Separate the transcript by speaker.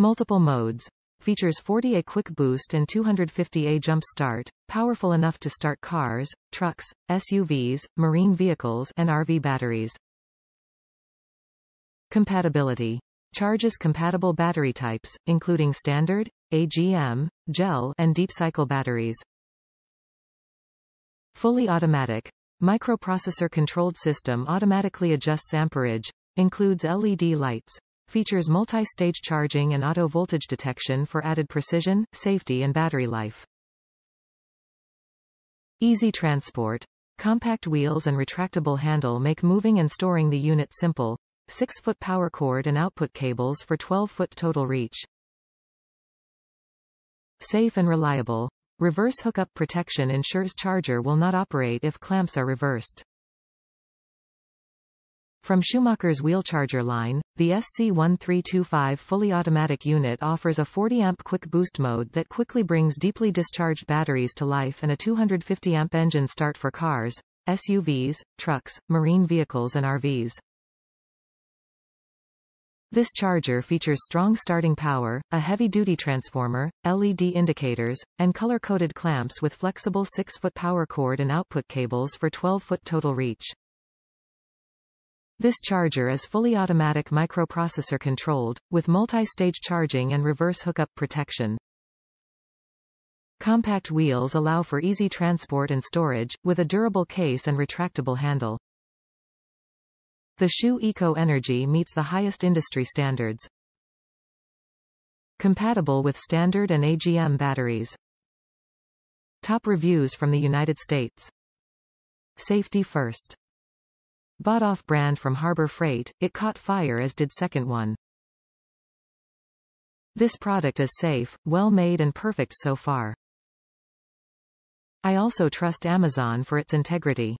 Speaker 1: Multiple modes. Features 40A quick boost and 250A jump start, powerful enough to start cars, trucks, SUVs, marine vehicles and RV batteries. Compatibility. Charges compatible battery types, including standard, AGM, gel and deep cycle batteries. Fully automatic. Microprocessor controlled system automatically adjusts amperage, includes LED lights, features multi-stage charging and auto voltage detection for added precision, safety and battery life. Easy transport. Compact wheels and retractable handle make moving and storing the unit simple. 6-foot power cord and output cables for 12-foot total reach. Safe and reliable. Reverse hookup protection ensures charger will not operate if clamps are reversed. From Schumacher's wheel charger line, the SC1325 fully automatic unit offers a 40-amp quick boost mode that quickly brings deeply discharged batteries to life and a 250-amp engine start for cars, SUVs, trucks, marine vehicles and RVs. This charger features strong starting power, a heavy-duty transformer, LED indicators, and color-coded clamps with flexible 6-foot power cord and output cables for 12-foot total reach. This charger is fully automatic microprocessor controlled, with multi-stage charging and reverse hookup protection. Compact wheels allow for easy transport and storage, with a durable case and retractable handle. The Schu Eco Energy meets the highest industry standards. Compatible with standard and AGM batteries. Top reviews from the United States. Safety first. Bought off brand from Harbor Freight, it caught fire as did second one. This product is safe, well made and perfect so far. I also trust Amazon for its integrity.